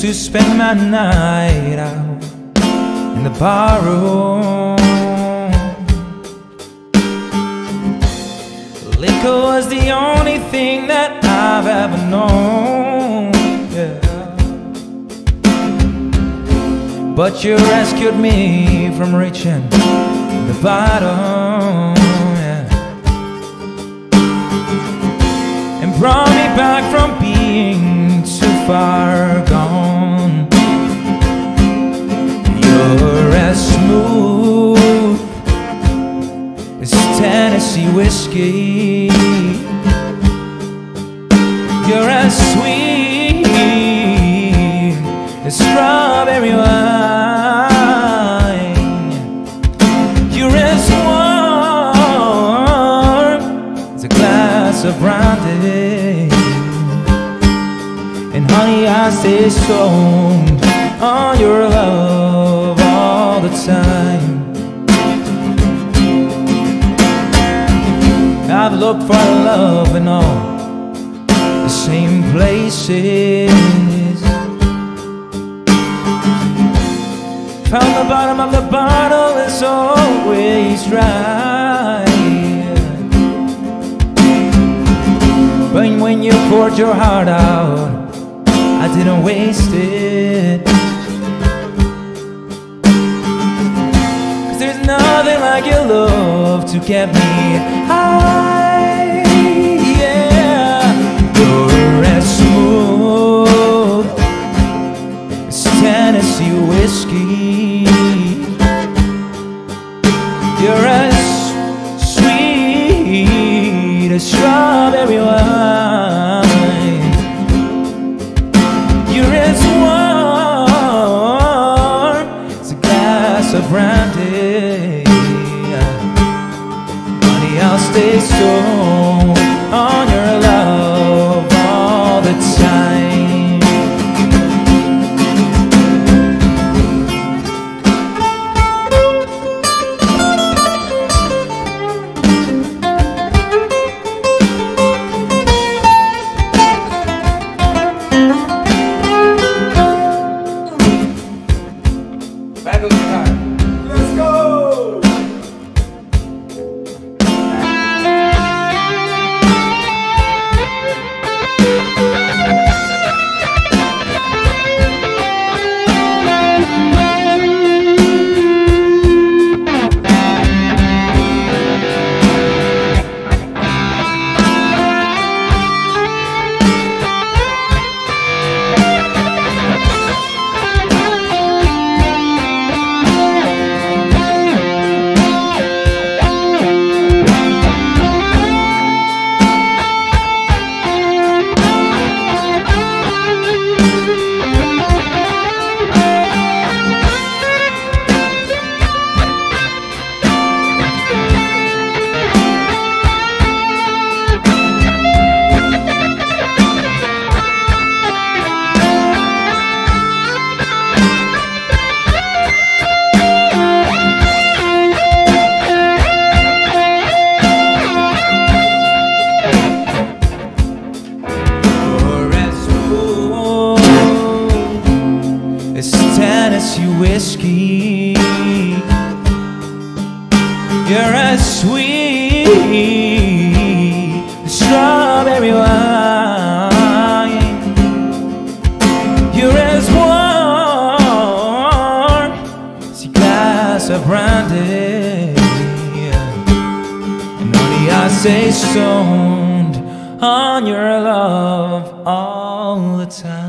to spend my night out in the bar room. Liquor was the only thing that I've ever known. Yeah. But you rescued me from reaching the bottom. Yeah. And brought me back from being too far Tennessee whiskey. You're as sweet as strawberry wine. You're as warm as a glass of brandy. And honey, I stay stoned on your love all the time. I've for love in all the same places. Found the bottom of the bottle is always dry. But when you poured your heart out, I didn't waste it. Cause there's nothing like your love to get me high. Tennessee whiskey. You're as sweet as strawberry wine. Tennessee whiskey. You're as sweet as strawberry wine. You're as warm as a glass of brandy. And honey, I stay stoned on your love all the time.